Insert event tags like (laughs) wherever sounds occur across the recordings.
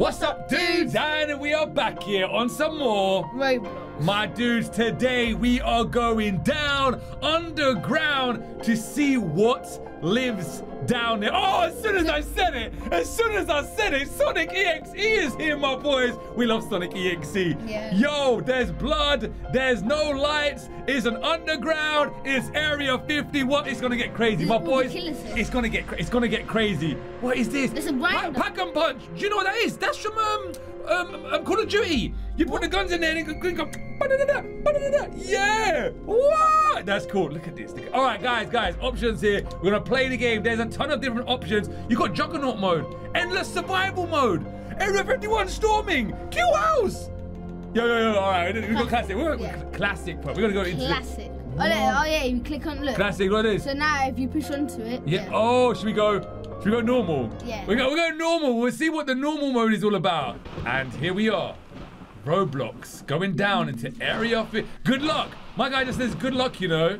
What's up, dudes? And we are back here on some more Roblox. My dudes, today we are going down underground to see what lives down there. Oh, as soon as I said it, as soon as I said it, Sonic EXE is here, my boys. We love Sonic EXE. Yeah. Yo, there's blood, there's no lights, it's an underground, it's Area 51. It's gonna get crazy, my is boys. It's gonna get, cra- it's gonna get crazy. What is this? It's a Pa- Pack-a-Punch. Do you know what that is? That's from um, um, um Call of Duty. You put the guns in there and it can go. Yeah. What? That's cool. Look at this. All right, guys, guys. Options here. We're gonna play the game. There's a ton of different options. You got Juggernaut mode, endless survival mode, Area 51 storming, Q house. Yo, yo, yo. All right, we got classic. We're, Yeah. classic, bro. We're gonna go into Classic. Oh, yeah, oh yeah, you click on look. classic. What is? So now if you push onto it, Yeah. Oh, should we go? Should we go normal? Yeah. We go. We go normal. We'll see what the normal mode is all about. And here we are, Roblox going down into area. Good luck. My guy just says good luck. You know.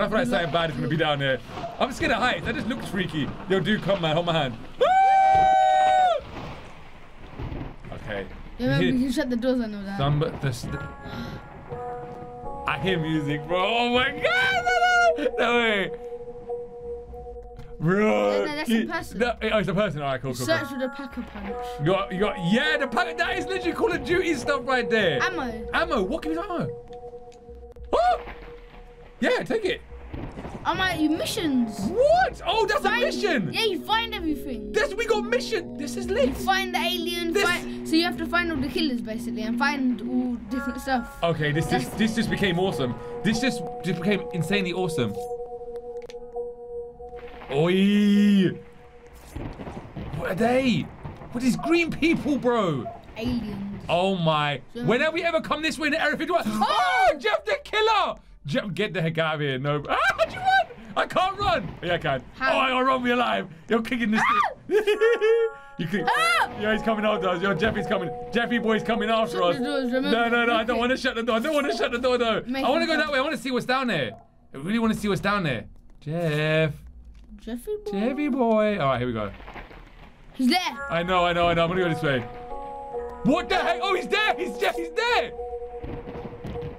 I feel like something bad is gonna be down there. I'm scared of heights. That just looks freaky. Yo, dude, come man, hold my hand. okay. (laughs) You remember Here- you can shut the doors all that. some the, the I hear music, bro. Oh my god! No, no, no way. Bro. No, no, that's a person. no, oh, it's a person. All right, cool, cool, Search cool. for the of punch. You got, you got, yeah, the pack. That is literally Call of Duty stuff right there. Ammo. Ammo. What can you ammo? Oh! Yeah, take it. I'm you missions. What? Oh, that's Find- a mission. Yeah, you find everything. This we got mission. This is lit. You find the alien. This- Find, so you have to find all the killers basically and find all different stuff. Okay, this That's- this just became awesome. This just just became insanely awesome. Oi! What are they? What is green people, bro? Aliens. Oh my! So- When have we ever come this way in Area 51? Oh, Jeff the Killer! Jeff, get the heck out of here! No, ah, how'd you run? I can't run. Yeah, I can. How? Oh, I gotta run me alive. You're kicking this (laughs) thing. you kick. Ah! Yeah, he's coming after us. Yo, Jeffy's coming. Jeffy boy's coming after Shut us. doors, no, no, no! I don't want to shut the door. I don't want to shut the door though. Make I want to go that way. I want to see what's down there. I really want to see what's down there. Jeff, Jeffy boy. Jeffy boy. All right, here we go. He's there. I know, I know, I know. I'm gonna go this way. What the heck? Oh, he's there! He's there! He's there!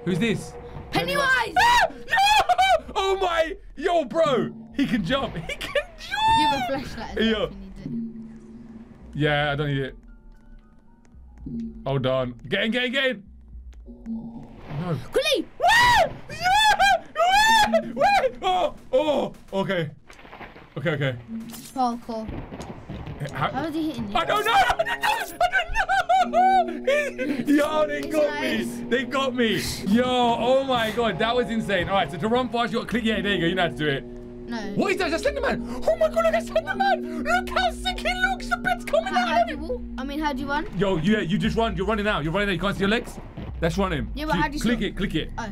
Who's this? Pennywise. Ah! No! (laughs) Oh my! Yo, bro! He can jump! He can You have a flashlight as Yeah. well if you need it. Yeah, I don't need it. Hold on. Get in, get in, get in! No. Quickly. Woo! Yeah! Woo! Woo! Oh! Oh! Okay. Okay, okay. Parkour. How How, is he hitting you? I don't know! I don't know! I don't know! (laughs) Yo, they got me! They got me! Yo, oh my god, that was insane. Alright, so to run fast, you gotta click. Yeah, there you go, you know how to do it. No. What is that? That's Slenderman! Oh my god, look at Slenderman! Look how sick he looks! The bit's coming How, out how of do you him! I mean, how do you run? Yo, yeah, you just run. You're running now. You're running now. You can't see your legs? Let's run him. Yeah, but You- how do you Click it, click it. Oh.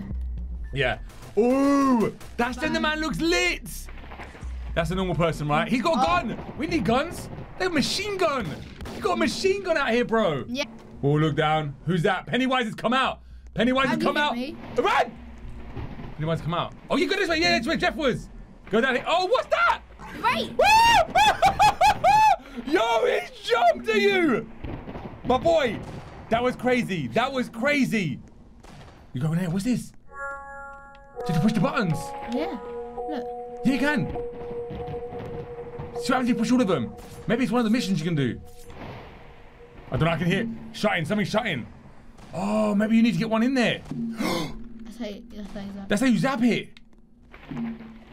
Yeah. Ooh! That Slenderman looks lit! That's a normal person, right? He's got a Oh. gun! We need guns! A machine gun! You got a machine gun out here, bro! Yeah. Oh, look down. Who's that? Pennywise has come out. Pennywise has Have you come out. me? Run! Pennywise has come out. Oh, you go this way. Yeah, that's where Jeff was. Go down here. Oh, what's that? Wait. (laughs) Yo, he jumped at you! My boy, that was crazy. That was crazy. You go in there. What's this? Did you push the buttons? Yeah. Look. Yeah, you can. So how did you push all of them? Maybe it's one of the missions you can do. I don't know. I can hear shutting. Something shutting. Oh, maybe you need to get one in there. (gasps) That's how you, that's how you zap. That's how you zap it.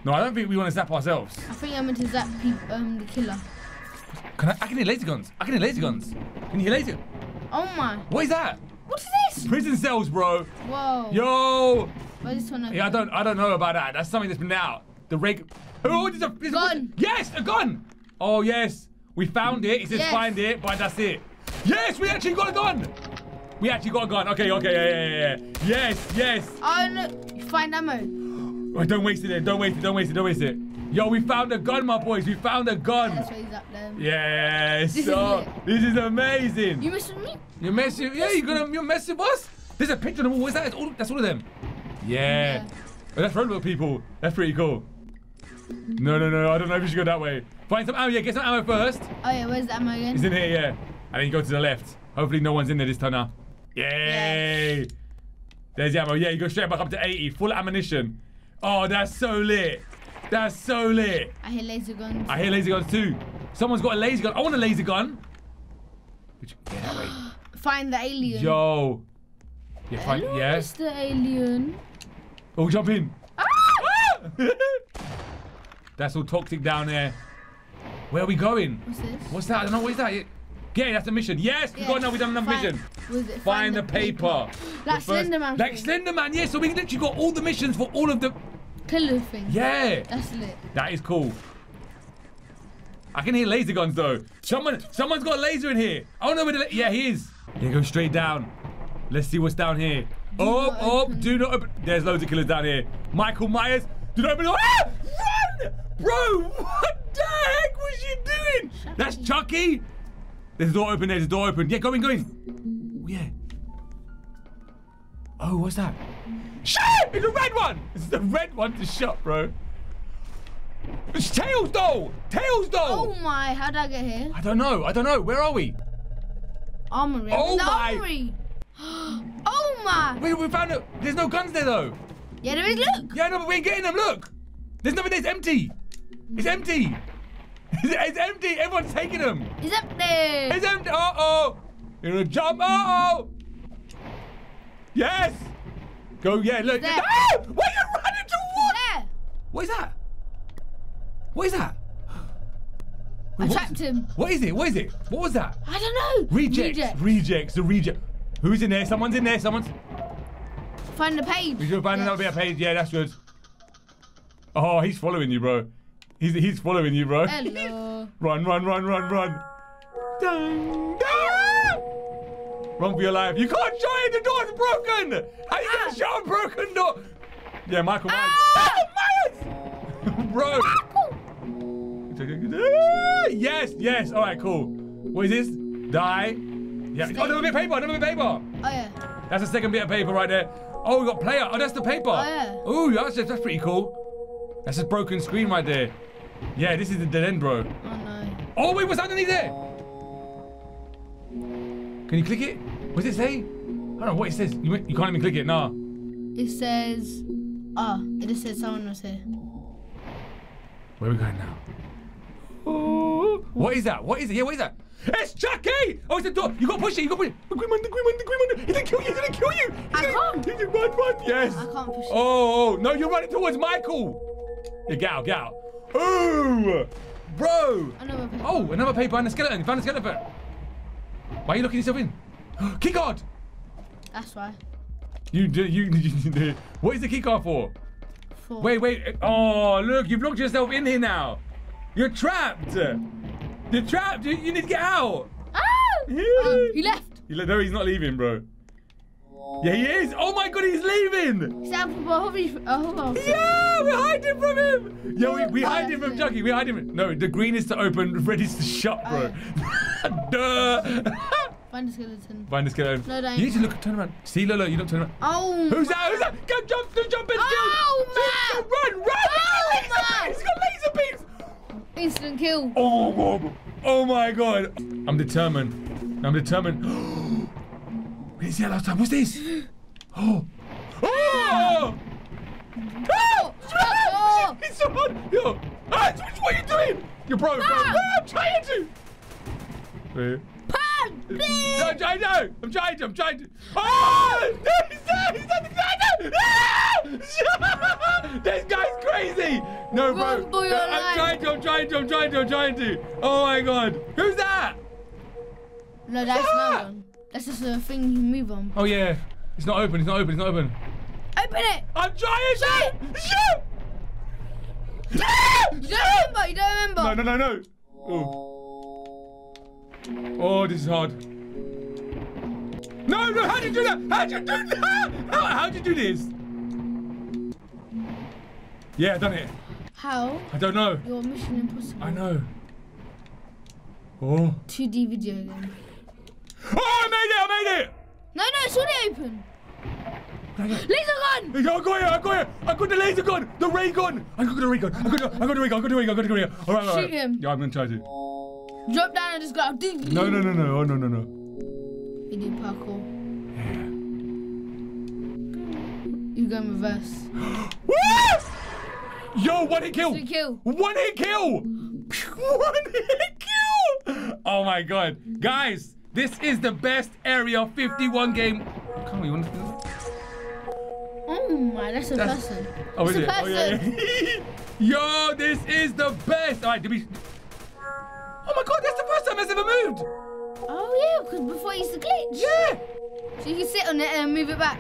No, I don't think we want to zap ourselves. I think I'm into zap people, um, the killer. Can I? I can hear laser guns. I can hear laser guns. Can you hear laser? Oh my. What is that? What is this? Prison cells, bro. Whoa. Yo. Where's this one? Yeah, I don't. I don't know about that. That's something that's been out. The rig. Oh, there's a, there's a Gun. Yes, a gun. Oh yes, we found it. It says Yes. find it, but that's it. Yes, we actually got a gun. We actually got a gun. Okay, okay, yeah, yeah, yeah. Yes, yes. Oh no. You find ammo. Oh, don't waste it. Then. Don't waste it. Don't waste it. Don't waste it. Yo, we found a gun, my boys. We found a gun. That's why you zap them. Yes. This is oh, it. this is amazing. You messed with me? You're messing. Yeah, you're gonna. You're messing with us. There's a picture of them. What's that? It's all, that's all of them. Yeah. Yeah. Oh, that's Roblox people. That's pretty cool. No, no, no. I don't know if you should go that way. Find some ammo. Yeah, get some ammo first. Oh yeah, where's the ammo again? It's in here. Yeah. And then you go to the left. Hopefully no one's in there this time now. Yay! There's the ammo. Yeah, you go straight back up to 80. Full ammunition. Oh, that's so lit. That's so lit. I hear laser guns. I hear laser guns too. Someone's got a laser gun. I want a laser gun. Which, yeah. (gasps) Find the alien. Yo. Yeah, find, Hello, Yeah. Mr. Alien. Oh, jump in. Ah! (laughs) That's all toxic down there. Where are we going? What's this? What's that? I don't know. What is that? Yeah, that's a mission. Yes, we've Yeah. got another. We've done another Find- mission. it? Find the paper. Like The Slender Man Like thing. Slender Man, yeah. So we literally got all the missions for all of the. Killer things. Yeah, That's lit. that is cool. I can hear laser guns though. Someone, someone's got a laser in here. Oh no, where the yeah, he is. Yeah, go straight down. Let's see what's down here. oh, not oh, open. do not open. There's loads of killers down here. Michael Myers, do not open. the- Ah! Run, bro! What the heck was you doing? That's Chucky. There's a door open. There's a door open. Yeah, go in, go in. Oh, yeah. Oh, what's that? Shit! It's a red one! It's the red one to shut, bro. It's Tails doll! Tails doll! Oh my, how did I get here? I don't know. I don't know. Where are we? Armory. Oh the my- armory. (gasps) oh my. We, we found it. There's no guns there though. Yeah, there is. Look. Yeah, no, but we ain't getting them. Look. There's nothing there. It's empty. It's empty. It's, it's empty. Everyone's taking them. He's empty. It's empty. Uh oh. You're gonna jump. Uh oh. Yes. Go. Yeah. Look. There. Ah! What are you running towards? there. What is that? What is that? I What- trapped him. What is it? What is it? What was that? I don't know. Rejects. Reject. Rejects. The reject. Who's in there? Someone's in there. Someone's. Find the page. We should find Yes. another bit of page. Yeah, that's good. Oh, he's following you, bro. He's he's following you, bro. Hello. (laughs) Run, run, run, run, run. Dun, dun. Run for your life. You can't show it. The door's broken. How you gonna show a broken door? Yeah, Michael Myers. Ah! Oh, Myers! (laughs) bro. Ah, Yes, yes. All right, cool. What is this? Die. Yeah. Oh, another bit of paper. Another bit of paper. Oh yeah. That's the second bit of paper right there. Oh, we got player. Oh, that's the paper. Oh, yeah. Oh, that's, that's pretty cool. That's a broken screen right there. Yeah, this is the dead end, bro. Oh no. Oh, wait, what's underneath there? Can you click it? What does it say? I don't know what it says. You, you can't even click it, nah. It says. Ah, it just says someone was here. Where are we going now? Oh, what is that? What is it? Yeah, what is that? It's Chucky! Oh, it's the door. You gotta push it. You gotta push it. The green one, the green one, the green one. He's gonna kill you. He's gonna kill you. He's I gonna, can't. He's gonna run, run. Yes. I can't push it. Oh, oh, no, you're running towards Michael. Yeah, get out, get out. Ooh, bro. Another page. Oh, another paper and a skeleton. You found a skeleton. Why are you looking yourself in? (gasps) Key card. That's why. You do. You, (laughs) you do. What is the key card for? Four. Wait, wait. Oh, look, you've locked yourself in here now. You're trapped. You're trapped. You, you need to get out. Ah! (laughs) Oh, he left. Le- No, he's not leaving, bro. Yeah, he is. Oh my god, he's leaving. He's out a hobby. A. Yeah, we're hiding from him. Yeah, we, we Oh, hide him from Chucky. We hide him. No, the green is to open, red is to shut, bro. (laughs) Duh. Find the skeleton. Find the skeleton. No, don't. You need to look. Turn around. See, Lolo, you don't turn around. Oh. Who's that? Who's that? Go jump! Go jump and Oh, man. Run! Run! Oh, He's got! He's got laser beams! Instant kill. Oh my! Oh my god! I'm determined. I'm determined. (gasps) we didn't see that last time. What's this? Oh! Oh! Oh! Oh! It's so hard! Yo! Ah, what are you doing? You're bro, bro. Ah! Ah, I'm trying to! Wait. Pan! No, I'm trying to! I'm trying to! I'm trying to! Oh! He's there! He's at the Ah! (laughs) This guy's crazy! No, bro. Run for your Uh, I'm trying to! I'm trying to! I'm trying to! I'm trying to! Oh my god! Who's that? No, that's Ah! no one. That's just a thing you move on. Oh yeah. It's not open. It's not open. It's not open. Open it! I'm trying to! Shoot! You don't remember, you don't remember. No, no, no, no. Oh. Oh, this is hard. No, no, how'd you do that? How'd you do that? (laughs) How, how'd you do this? Yeah, done it. How? I don't know. Your Mission Impossible. I know. Oh. 2D video game. Oh, I made it! I made it! No, no, it's already open. Laser gun! I got it! I got it! I got the laser gun! The ray gun! I got the ray gun! I got the, I got the ray gun! I got the ray gun! I got the ray gun! I got the ray gun! All right, all right. Shoot him. Yeah, I'm gonna try to. Drop down and just go. No, no, no, no. Oh, no, no, no. You do parkour. Yeah. You go in reverse. Woo! Yo, one hit kill. Three kill. One hit kill. One hit kill. Oh my god, guys, this is the best Area 51 game. Come on, you want to? Oh my, that's a That's- person. Oh, it's is it? Oh, yeah, yeah. (laughs) Yo, this is the best. All right, did we? Oh my god, that's the first time it's ever moved. Oh yeah, because before it used to glitch. Yeah. So you can sit on it and move it back.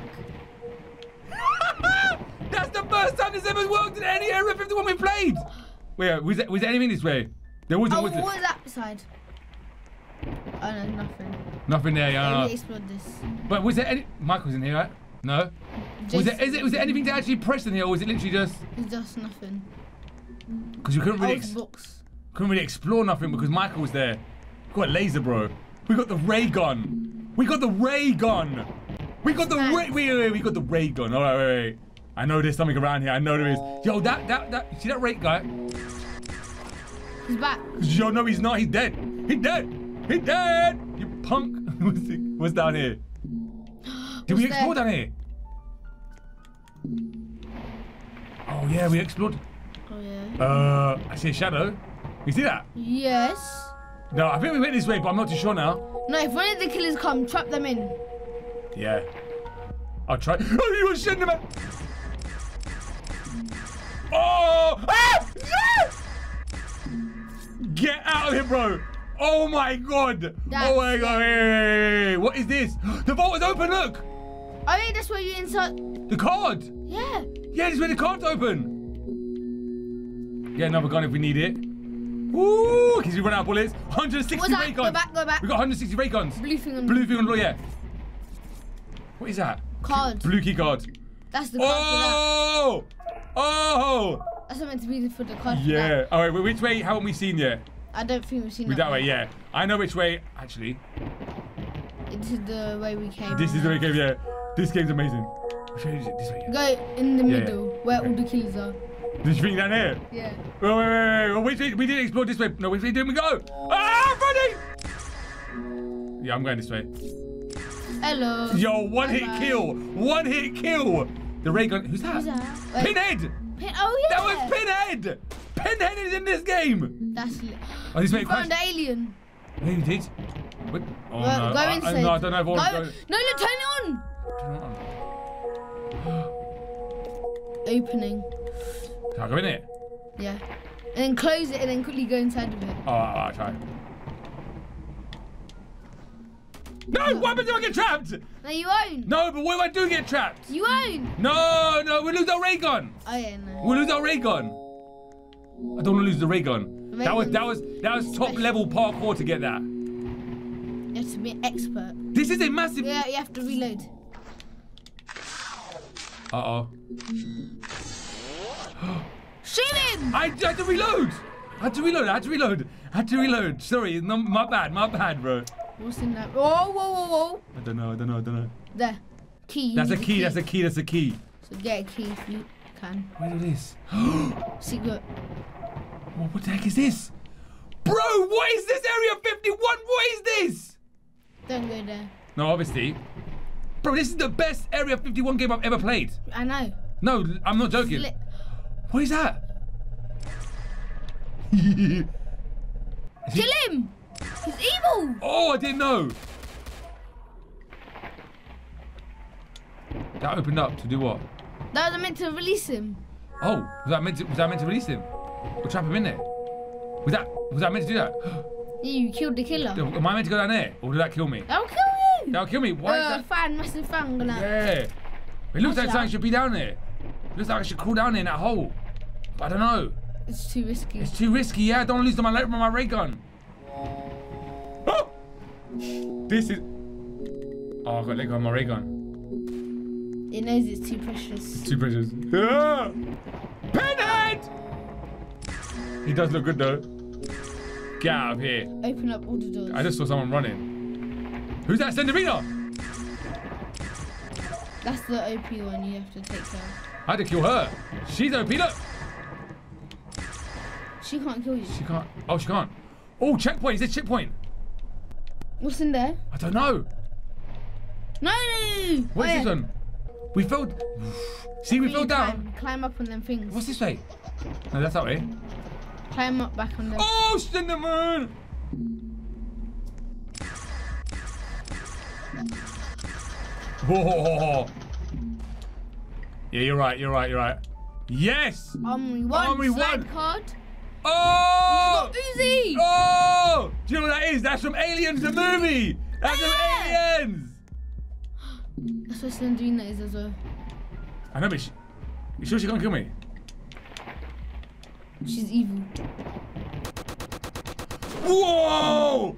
(laughs) That's the first time this ever worked in any Area 51 we played. (gasps) Wait, was there, was there anything this way? There wasn't, Oh, was was that side? Oh no, nothing. Nothing there, yeah. Let me explode this. But was there any? Michael's in here, right? No. Was there, is it, was there anything to actually press in here, or was it literally just It's just nothing. because you couldn't really ex- books. couldn't really explore nothing because Michael was there. We got a laser, bro. We got the ray gun. We got the ray gun. We got the ray. Wait, wait, wait, we got the ray gun. All right, wait, wait. I know there's something around here. I know there is. Yo, that that that. See that ray guy? He's back. Yo, no, he's not. He's dead. He's dead. He's dead. You punk. (laughs) what's, down here? Did we What's explore there? down here? Oh yeah, we explored. Oh yeah. Uh, I see a shadow. You see that? Yes. No, I think we went this way, but I'm not too sure now. No, if one of the killers come, trap them in. Yeah. I'll try. (gasps) Oh, you were shooting him at. Oh! Ah! Yes! Get out of here, bro! Oh my god! That's oh my god! Hey, What is this? The vault is open. Look, Oh yeah, that's where you insert. the card. Yeah. Yeah, this is where the card's open. Get another gun if we need it. Ooh, because we run out of bullets. 160 What's that? ray Go guns. back, go back. We got 160 ray guns. Blue thing on Blue thing on the yeah. What is that? card. Blue key card. That's the card Oh! Oh! That's meant to be for the card Yeah. All right. Which way haven't we seen yet? I don't think we've seen We that. that way. Yeah. I know which way. Actually, This is the way we came. this is the way we came. Yeah. This game's amazing. Which way is it? This way. Yeah. Go in the Yeah, yeah. middle where all the killers are. Did you think down here? Yeah. Wait, wait, wait, wait. Which way? We didn't explore this way. No, which way did we go? Ah, running! Yeah, I'm going this way. Hello. Yo, one hit Bye-bye. kill. One hit kill. The ray gun. Who's that? Who's that? Wait, Pinhead. Pin- oh yeah. That was Pinhead. Pinhead is in this game. That's Oh, this way. Found the alien. Maybe he did. What? Oh, Go, no. go I, inside. I, no, I don't know if I Go-. No, look, turn it on. Turn it on. Opening. Can I go in it? Yeah. And then close it and then quickly go inside of it. Oh, I'll try. No! What happens if I get trapped? No, you own. No, but what if I do get trapped? You own. No, no, we lose our ray gun. Oh yeah, no. We lose our ray gun. I don't want to lose the ray gun. That was that was that was top level parkour to get that. You have to be an expert. This is a massive. Yeah, you have to reload. Uh oh. Shoot him! I had to reload. I had to reload. I had to reload. I had to reload. Sorry, no, my bad. My bad, bro. What's in that? Whoa, whoa, whoa, whoa. I don't know. I don't know. I don't know. There. Key. That's a need key. That's a key. That's a key. So get a key if you can. What is this? (gasps) Secret. What, the heck is this? Bro, what is this Area 51? What is this? Don't go there. No, obviously. Bro, this is the best Area 51 game I've ever played. I know. No, I'm not joking. Lit. What is that? (laughs) Kill him! He's evil! oh, I didn't know. That opened up to do what? That was meant to release him. Oh, was that meant to, was that meant to release him? Or trap him in there? Was that was that meant to do that? (gasps) You killed the killer. Am I meant to go down there? Or did that kill me? That'll kill you! That'll kill me. Why is uh, that? fan, massive fan gonna. Yeah. It looks like Watch something should be down there. It looks like I should crawl down there in that hole. But I don't know. It's too risky. It's too risky. Yeah, I don't want to lose my, my ray gun. (gasps) Oh! This is. Oh, I got let go of my ray gun. It knows it's too precious. Two pressures. Ah! (laughs) Pinhead! He does look good though. Get out of here. Open up all the doors. I just saw someone running. Who's that? Senderina? That's the OP one you have to take care of. I had to kill her. She's OP. Look. She can't kill you. She can't. Oh, she can't. Oh, checkpoint. Is this checkpoint? What's in there? I don't know. No! What is Oh, this yeah. one? We fell. (sighs) See, we fell down. Climb, climb up on them things. What's this way? No, that's that way. Climb up back on them. Oh, cinnamon! Whoa. Yeah, you're right. You're right. You're right. Yes. Armory one. Armory one. card. Oh! Uzi! Oh! Do you know what that is? That's from Aliens, the movie. That's from oh, Aliens. (gasps) That's what Sandrina is as well. I know, but she, you sure she gonna kill me? She's evil. Whoa!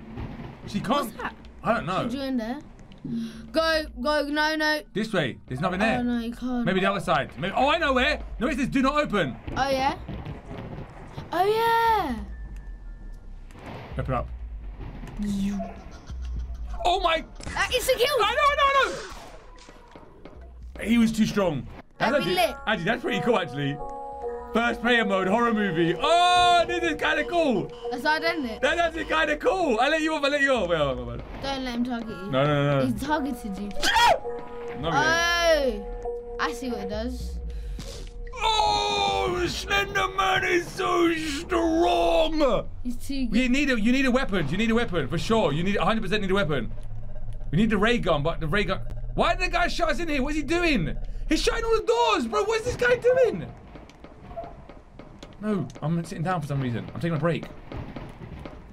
She can't. What's that? I don't know. Did you in there? Go, go, no, no. This way. There's nothing there. Oh no, you can't. Maybe the other side. Maybe. Oh, I know where. No, it says do not open. Oh yeah. Oh yeah. Open up. Oh my! That is a kill. I know, I know, I know. He was too strong. That's actually, actually, that's pretty cool. Actually, first player mode horror movie. Oh, this is kind of cool. That's hard, isn't it? That's actually kind of cool. I let you off. I let you off. Wait, on, hold on. Don't let him target you. No, no, no, no. He's targeted you. Not really. Oh, I see what it does. Oh, Slender Man is so strong. He's too good. You need a you need a weapon. You need a weapon for sure. You need 100 percent need a weapon. We need the ray gun, but the ray gun. Why did the guy shut us in here? What's he doing? He's shutting all the doors, bro. What's this guy doing? No, I'm sitting down for some reason. I'm taking a break.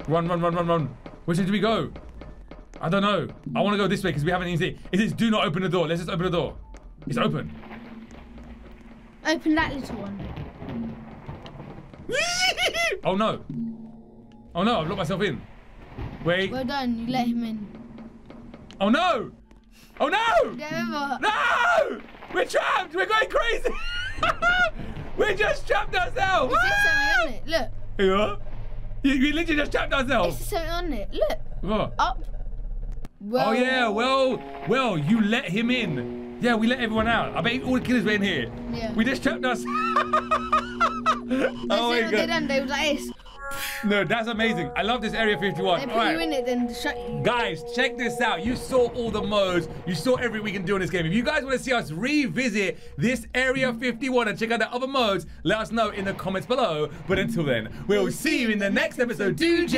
Run, run, run, run, run. Which way do we go? I don't know. I want to go this way because we haven't even seen. It says do not open the door. Let's just open the door. It's open. Open that little one. (laughs) oh no. Oh no, I've locked myself in. Wait. Well done, you let him in. Oh no! Oh no! Yeah, remember? No! We're trapped! We're going crazy! (laughs) we just trapped ourselves! It's something on it. Look, are? You, we literally just trapped ourselves. it's something on it. Look, What? up. Oh, well, Oh yeah, well, well, you let him in. Yeah, we let everyone out. I bet all the killers were in here. Yeah. We just trapped us. (laughs) Oh my what they god. done. They was like this. No, that's amazing. I love this Area 51. They put right. you in it, then shut you. Guys, check this out. You saw all the modes. You saw everything we can do in this game. If you guys want to see us revisit this Area 51 and check out the other modes, let us know in the comments below. But until then, we'll see you in the next episode. Do.